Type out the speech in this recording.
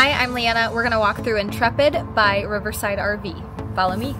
Hi, I'm Leanna. We're going to walk through Intrepid by Riverside RV. Follow me.